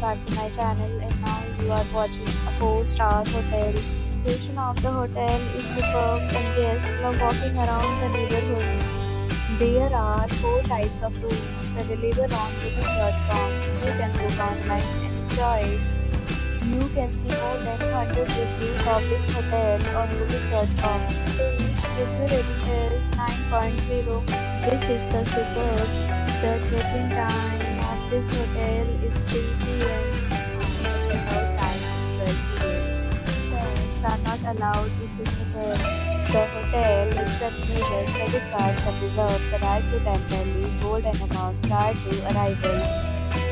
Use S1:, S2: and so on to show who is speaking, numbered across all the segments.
S1: back to my channel and now you are watching a 4-star hotel. The location of the hotel is superb and guests love walking around the neighborhood. There are 4 types of rooms available on booking.com. You can book online and enjoy. You can see more than 100 reviews of this hotel on booking.com. Its review rating is 9.0 which is the superb. The check-in time this hotel is 3 p.m. and check-out time is 12 p.m. Pets are not allowed in this hotel. The hotel accepts major credit cards and reserves the right to temporarily hold an amount prior to arrival.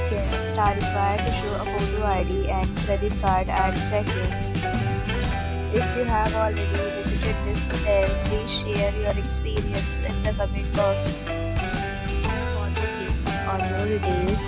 S1: Guests are required to show a photo ID and credit card at check-in. If you have already visited this hotel, please share your experience in the comment box